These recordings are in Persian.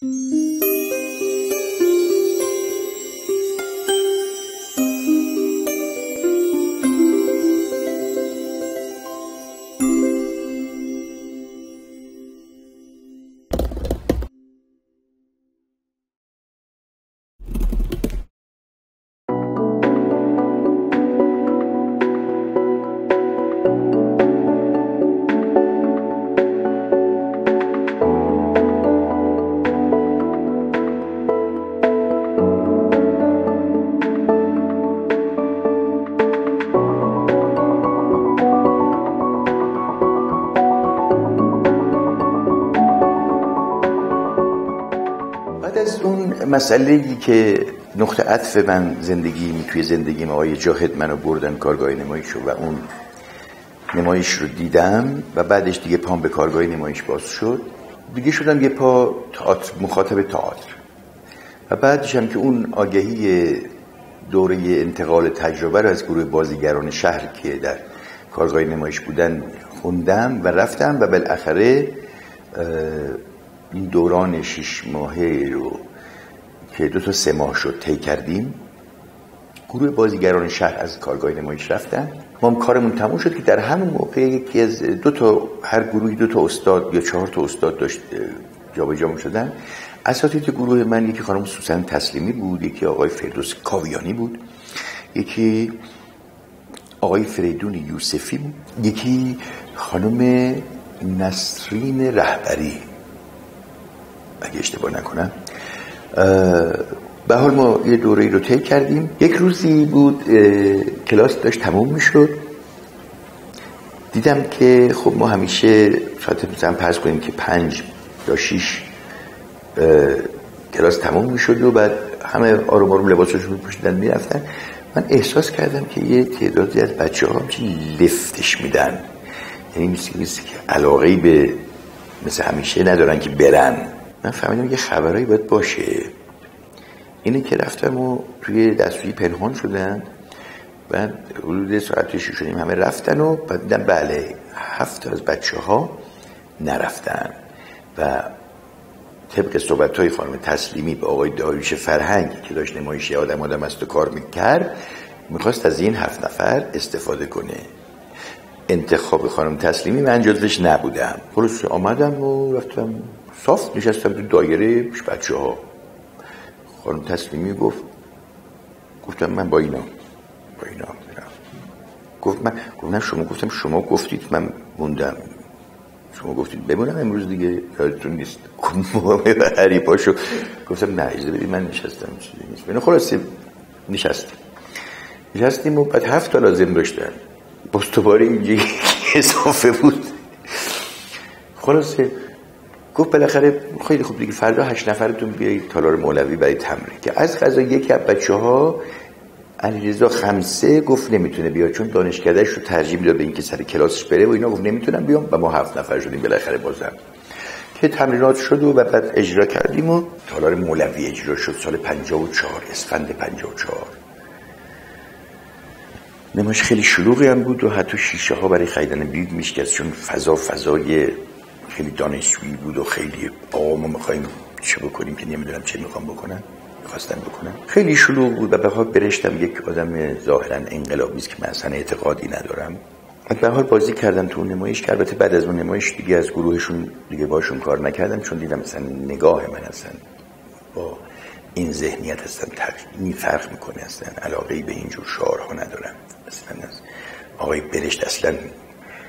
Música مسئله ای که نقطه عطف من زندگی توی زندگی ما آقای جاهد منو بردن کارگاه نمایش و اون نمایش رو دیدم و بعدش دیگه پام به کارگاه نمایش باز شد. دیگه شدم یه پا تئاتر مخاطب تئاتر. و بعدش هم که اون آگهی دوره انتقال تجربه رو از گروه بازیگران شهر که در کارگاه نمایش بودن خوندم و رفتم و بالاخره این دوران شش ماهه رو که دو تا سه ماه شد طی کردیم گروه بازیگران شهر از کارگاه نمایش رفتن. ما هم کارمون تموم شد که در همون موقع یکی از دو تا هر گروهی دو تا استاد یا چهار تا استاد داشت جابجا شدن اساتید گروه من یکی خانم سوسن تسلیمی بود یکی آقای فردوس کاویانی بود یکی آقای فریدون یوسفی بود یکی خانم نسرین رهبری. اگه اشتباه نکنم به حال ما یه دوره رو طی کردیم. یک روزی بود کلاس داشت تموم می‌شد. دیدم که خب ما همیشه ساعت مثلا پس کنیم که پنج یا شیش کلاس تموم می‌شد و بعد همه آروم آروم لباسشون پوشیدن می‌رفتن. من احساس کردم که یه تعدادی از بچه ها لفتش میدن. یعنی مثل که علاقه به مثل همیشه ندارن که برن. من فهمیدم یه خبرایی باید باشه. اینه که رفتم و توی دستوی پنهان شدن بعد حدود ساعت شدیم همه رفتن و بعد دیدم بله هفت از بچه ها نرفتن. و طبق صحبت های خانم تسلیمی به آقای داریوش فرهنگ که داشت نمایشی آدم آدم است و کار می‌کرد می‌خواست از این هفت نفر استفاده کنه. انتخاب خانم تسلیمی من جزوش نبودم. خلاص آمدم و رفتم. صاف نشستم تو دایره بچه ها خانم تسلیمی گفت گفتم من با اینا با اینا گفت من گفتم شما گفتم شما گفتید من موندم. شما گفتید بمونم امروز دیگه یادتون نیست. هری پاشو. گفتم نه اجازه بدید من نشستم چیزی نیست. بنا خلاصه نشستیم. نشستیم و بعد هفت تا لازم داشتن. باز دوباره اینجا اضافه بود. خلاصه گفت بالاخره خیلی خوب دیگه فردا هشت نفرتون بیایید تالار مولوی برای تمرین. که از غذا یکی از بچه ها علیرضا خمسه گفت نمی‌تونه بیاد چون دانشکدهش رو ترجیح می‌داد به اینکه سر کلاسش بره و اینا گفت نمی‌تونم بیام و ما هفت نفر شدیم بالاخره بازم. که تمرینات شد و بعد اجرا کردیم و تالار مولوی اجرا شد. سال 54 اسفند 54 نمایش خیلی شلوغی هم بود و حتی شیشه ها برای خریدن بید میشکست چون فضا فضای خیلی دانشجویی بود و خیلی آقا ما می‌خوایم چه بکنیم که نمی‌دونم چه می‌خوام بکنم خواستم بکنم خیلی شلوغ بود و به حال برشتم یک آدم ظاهرا انقلابی است که من اصلا اعتقادی ندارم. به حال بازی کردم تو نمایش البته بعد از اون نمایش دیگه از گروهشون دیگه باشون کار نکردم چون دیدم مثلا نگاه من اصلا با این ذهنیت اصلا تقییمی فرق می‌کنه اصلا. علاقه به اینجور شعارها ندارم. اصلا از آقای برشت اصلا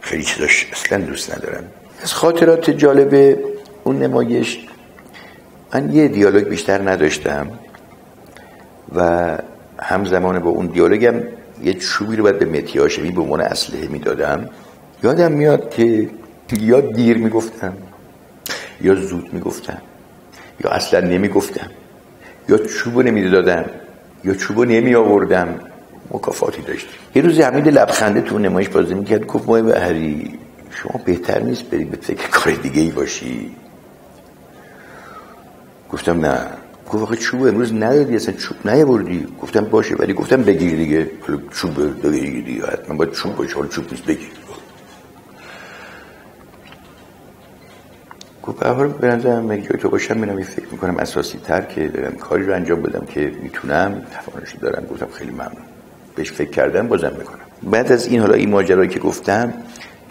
خیلی چیزاش اصلا دوست ندارم. از خاطرات جالب اون نمایش من یه دیالوگ بیشتر نداشتم و همزمان با اون دیالوگم یه چوبی رو باید به متی هاشمی به عنوان اسلحه می‌دادم. یادم میاد که یا دیر می‌گفتم یا زود می‌گفتم یا اصلا نمی‌گفتم یا چوبو نمی‌دادم یا چوبو نمی آوردم مکافاتی داشتیم یه روز حمید لبخنده تو نمایش بازی می‌کرد گفت ماه بهری شما بهتر نیست بری به فکر کار دیگه ای باشی؟ گفتم نه. گفت آخه چوب امروز ندادی اصلا چوب نیاوردی. گفتم باشه ولی گفتم بگیر دیگه. چوب بگیر دیگه. حتما باید چوب باشه حالا چوب نیست بگیر. گفت به حال به نظرم اگه تو باشم میرم فکر می‌کنم اساسی تر که دارم کاری رو انجام بدم که می‌تونم توانشی دارم. گفتم خیلی ممنون. بهش فکر کردم بازم می‌کنم. بعد از این حالا این ماجرایی که گفتم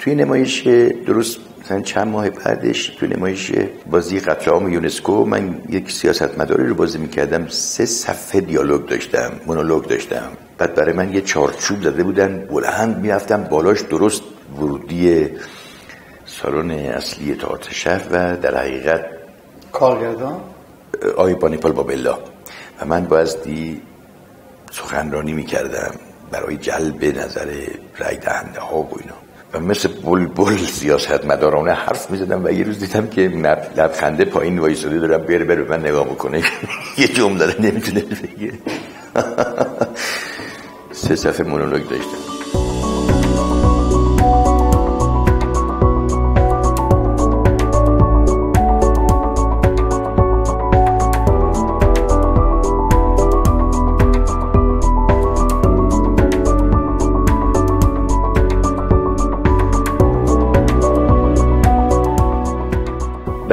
توی نمایش درست مثلا چند ماه بعدش توی نمایش بازی قطرام یونسکو من یک سیاست مداری رو بازی می‌کردم. سه صفحه دیالوگ داشتم مونولوگ داشتم. بعد برای من یه چارچوب زده بودن بلند می‌رفتم بالاش درست ورودی سالن اصلی تئاتر شهر و در حقیقت کارگردان؟ آقای بانیپال بابلا. و من بایستی سخنرانی می‌کردم برای جلب نظر رای دهنده ها و اینا. مثل بلبل سیاست مدارانه حرف می‌زدم و یه روز دیدم که لبخنده پایین وایساده دارم بره بره من نگاه می‌کنه یه جمله نمی‌تونه بگه. سه صفحه مونولوگ داشتم.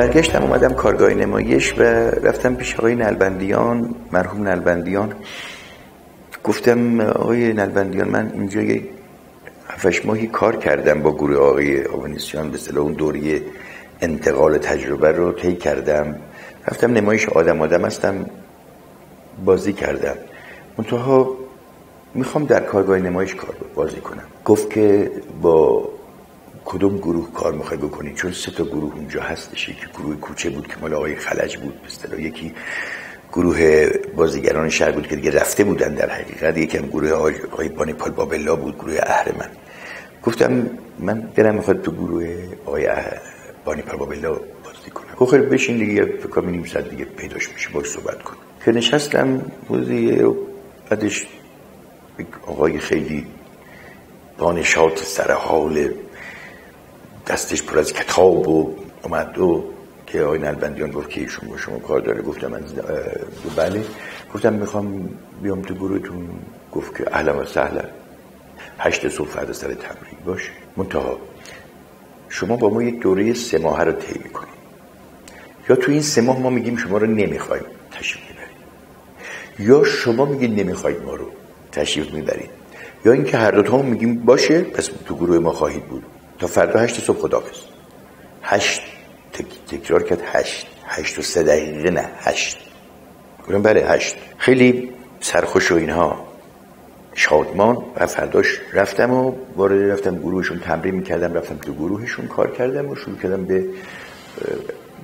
برگشتم اومدم کارگاه نمایش و رفتم پیش آقای نلبندیان مرحوم نلبندیان. گفتم آقای نلبندیان من اینجا یه هفتش ماهی کار کردم با گروه آقای آوانیسیان به صلاح اون دوری انتقال تجربه رو طی کردم. رفتم نمایش آدم آدم هستم بازی کردم. منتها می‌خوام در کارگاه نمایش کار بازی کنم. گفت که با کدوم گروه کار می‌خوای بکنی؟ چون سه تا گروه اونجا هستش. یکی گروه کوچه بود که مال آقای خلج بود به یکی گروه بازیگران شهر بود که دیگه رفته بودن در حقیقت. یکم گروه آقای بانیپال بابلا بود گروه اهرمن گفتم من دلم می‌خواد تو گروه آقای بانیپال بابلا بازی کنم. گفت خیلی بشین دیگه فکر نیم ساعت دیگه پیداش میشه باش صحبت کن. که نشستم بازی بعدش آقای خیلی دانشات سر حال دستش پر از کتاب و اومد و که آقای نلبندیان گفت که ایشون با شما کار داره. گفتم از بله. گفتم می‌خوام بیام تو گروهتون. گفت که اهلا و سهلا. هشت صبح فردا سر تمرین. باش منتها شما با ما یک دوره سه ماه رو طی می‌کنیم یا تو این سه ماه ما میگیم شما رو نمی‌خوایم تشریف می‌برید. یا شما میگید نمی‌خواید ما رو تشریف می‌برید. یا اینکه هر دو تا میگیم باشه پس تو گروه ما خواهید بود. تا فردا هشت صبح خدافز هشت تکرار کرد هشت. هشت و سه دقیقه نه هشت. گفتم بله هشت. خیلی سرخوش و اینها. شادمان و فرداش رفتم و وارد رفتم گروهشون تمرین می‌کردم رفتم تو گروهشون کار کردم و شروع کردم به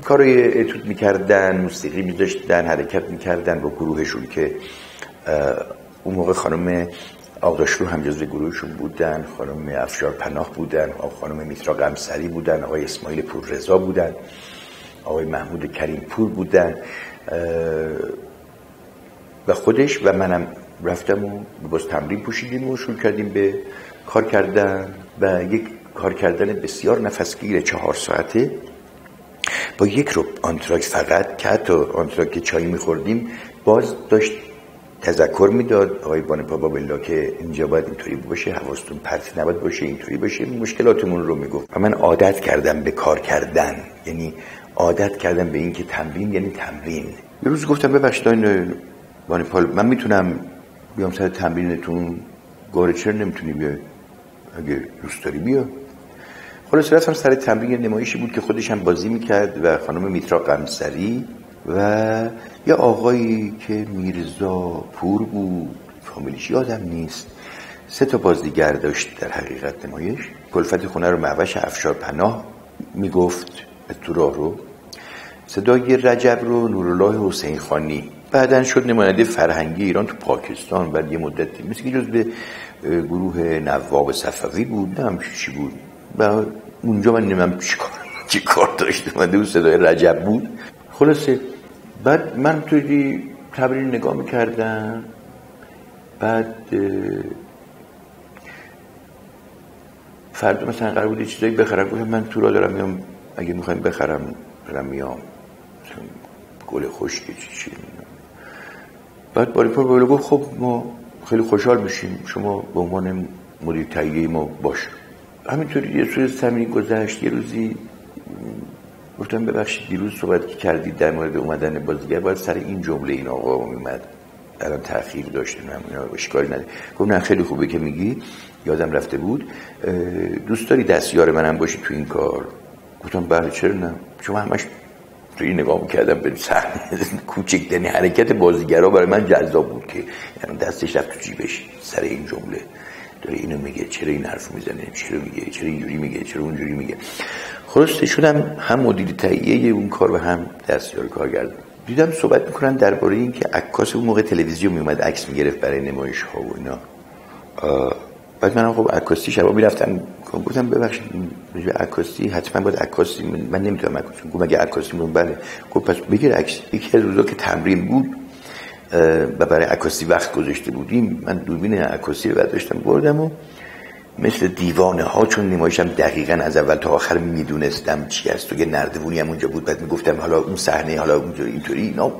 کارای اتود می‌کردن موسیقی میذاشتن حرکت می‌کردن با گروهشون که اون موقع خانم آقاشرو هم جزو گروهشون بودن خانم افشار پناه بودن خانم میترا قمسری بودن آقای اسماعیل پور بودن آقای محمود کریم پور بودن و خودش و منم رفتم و باز تمرین پوشیدیم و شروع کردیم به کار کردن و یک کار کردن بسیار نفسگیر چهار ساعته. با یک رو آنتراک فقط که حتی آنتراک که چای میخوردیم باز داشت تذکر می‌داد. آقای بانپا بابلا که اینجا باید اینطوری باشه حواستون پرت نباید باشه اینطوری باشه مشکلاتمون رو می‌گفت. و من عادت کردم به کار کردن. یعنی عادت کردم به اینکه تمرین یعنی تمرین. یه روز گفتم ببخشید این بانپال من می‌تونم بیام سر تمرینتون؟ گاره چرا نمی‌تونی بیای؟ اگه دوست داری بیا. خلاص رفتم سر تمرین نمایشی بود که خودش هم بازی می‌کرد و خانم میترا قمسری و یه آقایی که میرزا پور بود فامیلیش یادم نیست. سه تا بازیگر داشت در حقیقت نمایش. کلفت خونه رو معوش افشار پناه می‌گفت تو راه رو. صدای رجب رو نورالله حسین خانی. بعدا شد نماینده فرهنگی ایران تو پاکستان بعد یه مدتی مثل که جز به گروه نواب صفوی بود نه چی بود. و اونجا من نمیم چی کار داشت؟ من صدای رجب بود. خلاصه بعد من توی تبرین نگاه می‌کردم. بعد فردا مثلا قرار بود چیزایی بخرم. گفتم من تو را دارم میام. اگه می‌خوایم بخرم برم میام. گل خشکی چی بعد باریپا بولا گفت خب ما خیلی خوشحال میشیم. شما به عنوان مدیر تهیه ما باش. همینطوری یه سوی زمینی گذشت یه روزی گفتم ببخشید دیروز صحبت که کردید در مورد اومدن بازیگر باید سر این جمله این آقا اومد الان تاخیر داشته من اشکالی نداره. گفت نه خیلی خوبه که میگی. یادم رفته بود. دوست داری دستیار منم باشی تو این کار؟ گفتم بله چرا نه؟ شما همش توی نگاه می‌کردم به صحنه کوچکترین حرکت بازیگرا برای من جذاب بود که یعنی دستش رفت تو جیبش سر این جمله. داره اینو میگه چرا این حرف می‌زنه چرا میگه چرا اینجوری میگه چرا اونجوری میگه. خلاصه شدم هم مدیر تهیه اون کار و هم دستیار کارگرد دیدم صحبت می‌کنن درباره این که عکاس اون موقع تلویزیون میومد عکس می‌گرفت برای نمایش ها و اینا. بعد من خب عکاسی شبا می‌رفتم. گفتم ببخشید عکاسی حتما باید عکاسی من نمی‌تونم عکاسی گفتم اگه عکاسی من بله. گفت پس بگیر عکس. یکی از روزا که تمرین بود و برای عکاسی وقت گذاشته بودیم من دوربین عکاسی رو برداشتم بردم و مثل دیوانه ها چون نمایشم دقیقا از اول تا آخر می‌دونستم چی است و یه نردبونی هم اونجا بود بعد می‌گفتم حالا اون صحنه حالا اونجا اینطوری اینا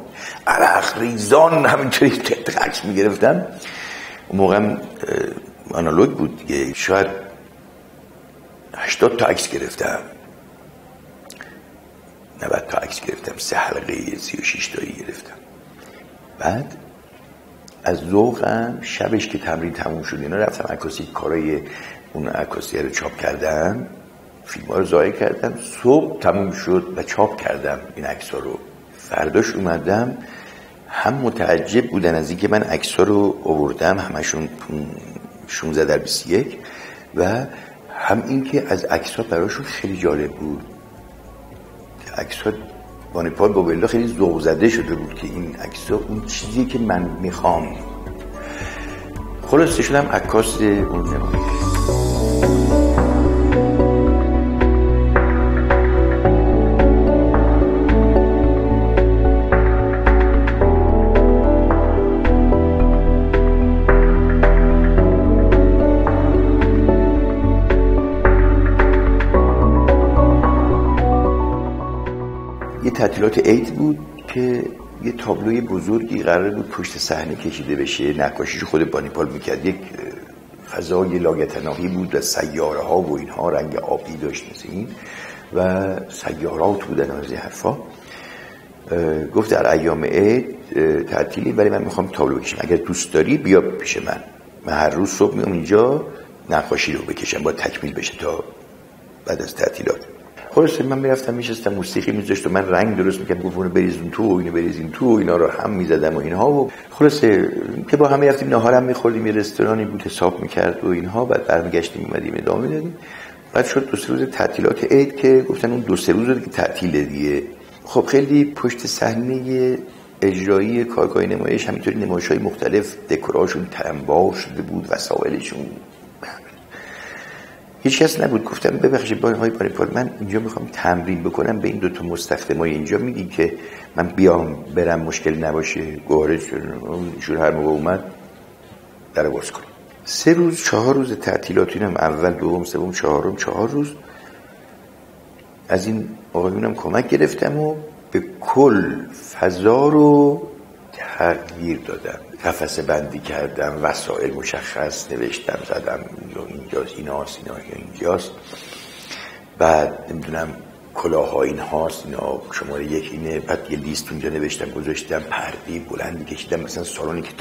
عرق ریزان همینطوری عکس می‌گرفتم اون موقع آنالوگ بود دیگه. شاید هشتاد تا عکس گرفتم. 90 تا عکس گرفتم. سه حلقه سی و شیش تایی گرفتم. بعد از ذوقم شبش که تمرین تموم شد اینا رفتم عکاسی کارای اون عکاسی رو چاپ کردم. فیلم ها رو ضایع کردم. صبح تموم شد و چاپ کردم این عکس رو. فرداش اومدم. هم متعجب بودن از اینکه من عکس رو آوردم همشون 16 در 21 و هم اینکه از عکس ها براشون خیلی جالب بود. عکس ها بانپال با خیلی ذوق زده شده بود که این عکس اون چیزی که من می‌خوام. خلاصه شدم عکاس اون نمایش. تعطیلات عید بود که یه تابلوی بزرگی قرار بود پشت صحنه کشیده بشه نقاشیش خود بانیپال می‌کرد. یک فضای لاگتناهی بود و سیاره ها و اینها رنگ آبی داشت مثل و سیارات بودن از این حرفا. گفت در ایام عید تعطیلی ولی من می‌خوام تابلو بکشم. اگر دوست داری بیا پیش من. من هر روز صبح میام اینجا نقاشی رو بکشم با تکمیل بشه تا بعد از تعطیلات. خلاصه من می‌رفتم میشستم موسیقی میذاشت و من رنگ درست می‌کردم گفت اونو بریزون تو اینو بریزین تو اینا رو هم می‌زدم و اینها و خلاصه که با هم می‌رفتیم نهارم میخوردیم یه رستورانی بود حساب می‌کرد و اینها بعد برمیگشتیم اومدیم ادامه دادیم. بعد شد دو سه روز تعطیلات عید که گفتن اون دو سه روز دیگه تعطیل دیگه. خب خیلی پشت صحنه اجرایی کارگاه نمایش همینطوری نمایش های مختلف دکوراشون تنبار شده بود وسایلشون هیچ کس نبود. گفتم ببخشید با های پاریپال من اینجا می‌خوام تمرین بکنم به این دو تا مستخدمای اینجا میگی که من بیام برم مشکل نباشه گوارش شور هر موقع اومد در باز کنم. سه روز چهار روز تعطیلات هم اول دوم سوم چهارم چهار روز. از این آقایونم کمک گرفتم و به کل فضا رو تغییر دادم. قفسه بندی کردم وسایل مشخص نوشتم زدم اینجاست ایناست اینا اینجاست بعد نمی‌دونم کلاه ها این هاست اینا شماره یک اینه. بعد یه لیست اونجا نوشتم گذاشتم پردی بلندی کشیدم. مثلا سالونی که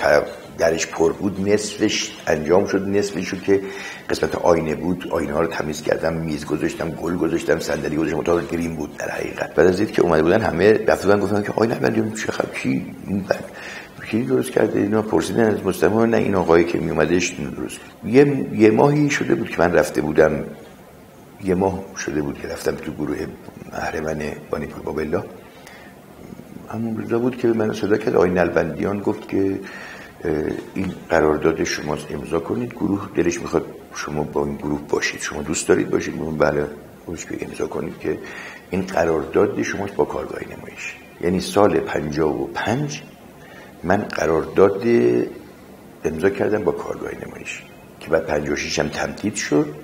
درش پر بود نصفش انجام شد نصفش شد که قسمت آینه بود. آینه ها رو تمیز کردم میز گذاشتم گل گذاشتم صندلی گذاشتم اتاق گریم بود در حقیقت. بعد از دید که اومده بودن همه رفته بودن گفتن که آینه بندیم چه خب کی کی درست کرده اینا پرسیدن از مستمع نه این آقایی که می اومدش درست. یه, یه ماهی شده بود که من رفته بودم. یه ماه شده بود که رفتم تو گروه محرمن بانی با بلا همون روزا بود که به من صدا کرد. آقای نلبندیان گفت که این قرارداد شما امضا کنید. گروه دلش می‌خواد شما با این گروه باشید. شما دوست دارید باشید. من بله خوش که امضا کنید که این قرارداد شما با کارگاه نمایش. یعنی سال پنجاه و پنج من قرارداد امضا کردم با کارگاه نمایش که بعد 56 هم تمدید شد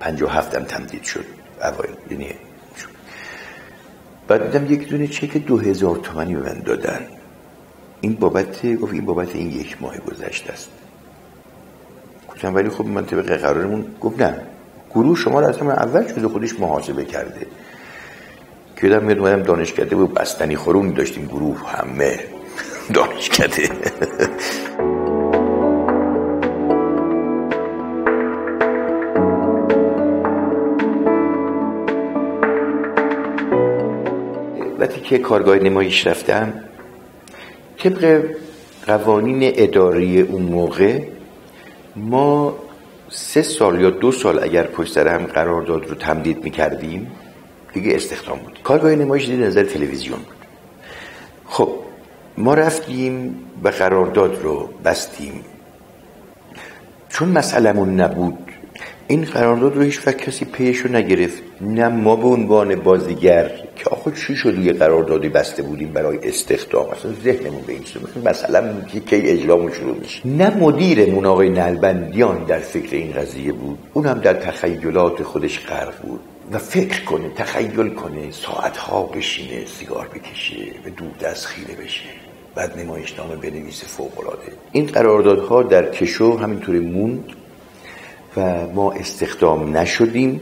57 هم تمدید شد اوایل یعنی شد. بعد دیدم یک دونه چک دو هزار تومنی به من دادن. این بابت گفت این بابت این یک ماه گذشته است. گفتم ولی خب من طبق قرارمون گفت نه. گروه شما رو اصلا اول جز خودش محاسبه کرده. یادم میاد دانشکده و بستنی خورونی داشتیم گروه همه. دانشکده. وقتی که کارگاه نمایش رفتم طبق قوانین اداری اون موقع ما سه سال یا دو سال اگر پشت سر هم قرارداد رو تمدید می‌کردیم دیگه استخدام بود. کارگاه نمایش دید نظر تلویزیون بود. خب ما رفتیم و قرارداد رو بستیم. چون مسئلمون نبود این قرارداد رو هیچ وقت کسی پیش رو نگرفت نه ما به عنوان بازیگر که آخه چی شد یه قراردادی بسته بودیم برای استخدام؟ اصلا ذهنمون به این مثلا که کی اجرامون شروع میشه. نه مدیرمون آقای نلبندیان در فکر این قضیه بود اون هم در تخیلات خودش غرق بود. و فکر کنه تخیل کنه ساعتها بشینه سیگار بکشه به دور دست خیره بشه. بعد نمایشنامه بنویسه فوق العاده این قراردادها در کشو همینطوری موند و ما استخدام نشدیم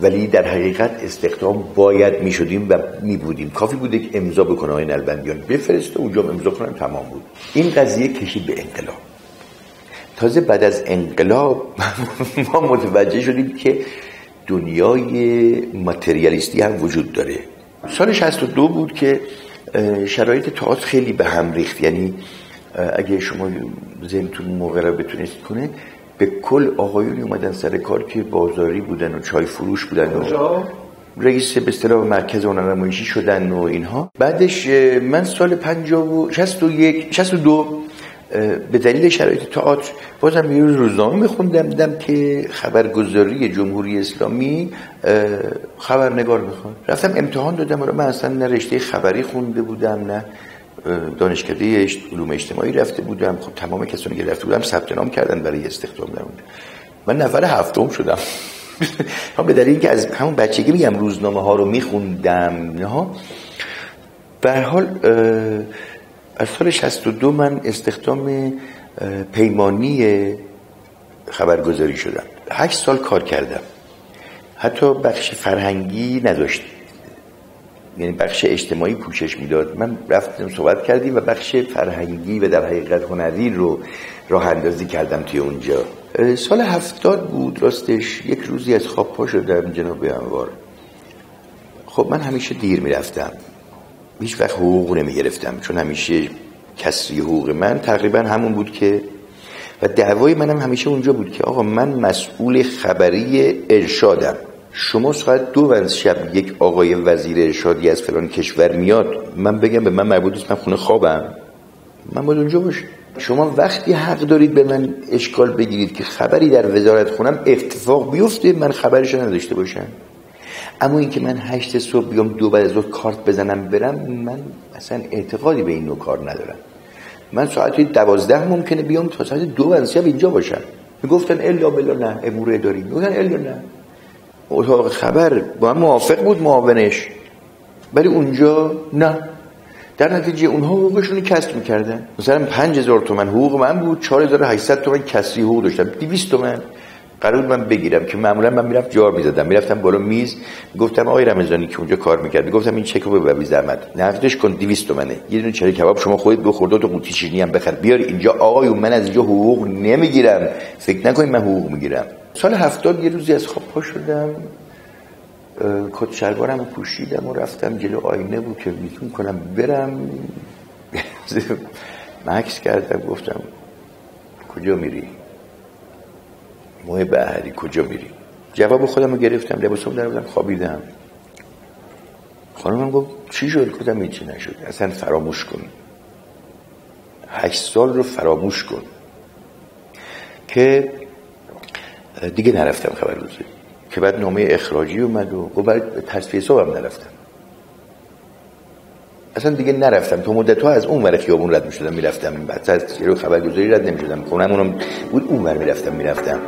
ولی در حقیقت استخدام باید می شدیم و می بودیم کافی بوده که امضا بکنه آقای نلبندیان. بفرسته اونجا امضا کنن تمام بود. این قضیه کشید به انقلاب. تازه بعد از انقلاب ما متوجه شدیم که دنیای ماتریالیستی هم وجود داره. سال 62 بود که شرایط تئاتر خیلی به هم ریخت. یعنی اگه شما ذهنتون موقع را بتونست کنه به کل آقایونی اومدن سر کار که بازاری بودن و چای فروش بودن و رئیس به اصطلاح مرکز هنرنمایشی شدن و اینها. بعدش من سال 50 و 61 62 به دلیل شرایط تئاتر بازم یه روز روزنامه میخوندم دیدم که خبرگزاری جمهوری اسلامی خبرنگار می‌خواد رفتم امتحان دادم من اصلا نه رشته خبری خونده بودم نه دانشکده علوم اجتماعی رفته بودم. خب تمام کسانی که رفته بودم ثبت نام کردن برای استخدام نمونده من نفر هفتم شدم. هم به دلیل اینکه از همون بچگی میگم روزنامه ها رو میخوندم نه به حال از سال 62 من استخدام پیمانی خبرگزاری شدم. هشت سال کار کردم. حتی بخش فرهنگی نداشت. یعنی بخش اجتماعی پوشش می‌داد. من رفتم صحبت کردیم و بخش فرهنگی و در حقیقت هنری رو راه اندازی کردم توی اونجا. سال هفتاد بود راستش یک روزی از خواب پا شدم جناب انوار. خب من همیشه دیر می‌رفتم. هیچ وقت حقوق نمی گرفتم چون همیشه کسری حقوق من تقریبا همون بود که و دعوای منم همیشه اونجا بود که آقا من مسئول خبری ارشادم. شما ساعت دو و شب یک آقای وزیر ارشادی از فلان کشور میاد من بگم به من مربوط نیست من خونه خوابم. من باید اونجا باشه شما وقتی حق دارید به من اشکال بگیرید که خبری در وزارت خونم اتفاق بیفته من خبرش نداشته باشم. اما اینکه من هشت صبح بیام دو بعد از کارت بزنم برم من اصلا اعتقادی به این نوع کار ندارم. من ساعت دوازده ممکنه بیام تا ساعت دو بعد اینجا باشم. می‌گفتن الا بلا نه امور اداری. می‌گفتن الا نه اتاق خبر با هم موافق بود معاونش. ولی اونجا نه. در نتیجه اونها حقوقشون رو کسب می‌کردن. مثلا 5000 تومن حقوق من بود 4800 تومن کسری حقوق داشتم. 200 تومن. قرار من بگیرم که معمولا من می‌رفت جار می‌زدم. می‌رفتم بالا میز گفتم آقای رمضانی که اونجا کار می‌کرد گفتم این چک رو به بی زحمت. نقدش کن 200 تومنه. یه دونه چری کباب شما خودت بخور دو قوطی چینی هم بخر. بیار اینجا. آقای من از اینجا حقوق نمی‌گیرم. فکر نکنید من حقوق می‌گیرم. سال هفتاد یه روزی از خواب پا شدم. کت شلوارم پوشیدم و رفتم جلو آینه بود که میتون کنم برم. مکس کردم گفتم کجا میری؟ موه بهری کجا میری جواب خودم رو گرفتم لباسم در بودم خوابیدم. خانمم گفت چی شد؟ کدام هیچی نشد؟ اصلا فراموش کن. هشت سال رو فراموش کن. که دیگه نرفتم خبر روزی که بعد نامه اخراجی اومد و برای تصفیه صبح نرفتم. اصلا دیگه نرفتم. تو مدت ها از اون ور خیابون رد می شدم می‌رفتم. بعد از خبرگزاری رد نمی شدم خونم اونم بود اون ور می‌رفتم می‌رفتم.